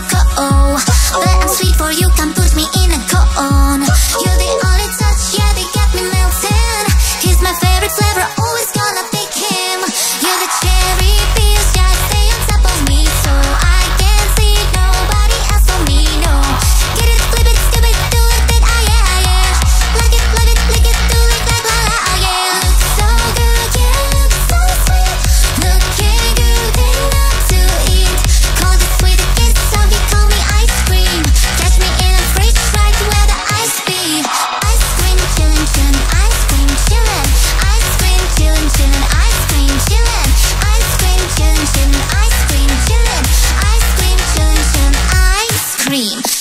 cut. dream.